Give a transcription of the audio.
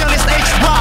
youngest H1